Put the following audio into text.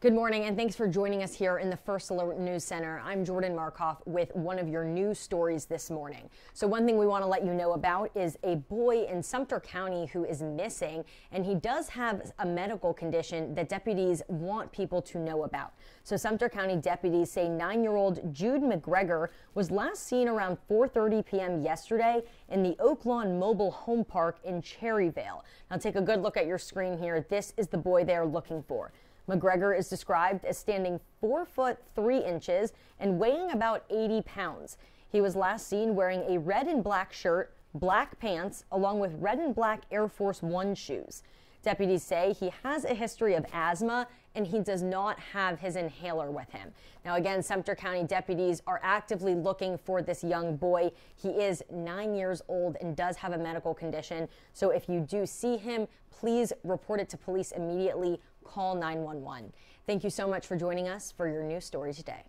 Good morning, and thanks for joining us here in the First Alert News Center. I'm Jordan Markoff with one of your news stories this morning. So, one thing we want to let you know about is a boy in Sumter County who is missing, and he does have a medical condition that deputies want people to know about. So, Sumter County deputies say nine year old Jude McGregor was last seen around 4.30 p.m. yesterday in the Oaklawn Mobile Home Park in Cherryvale. Now, take a good look at your screen here. This is the boy they're looking for. McGregor is described as standing 4 foot 3 inches and weighing about 80 pounds. He was last seen wearing a red and black shirt, black pants, along with red and black Air Force One shoes. Deputies say he has a history of asthma and he does not have his inhaler with him. Now, again, Sumter County deputies are actively looking for this young boy. He is nine years old and does have a medical condition. So if you do see him, please report it to police immediately. Call 911. Thank you so much for joining us for your news story today.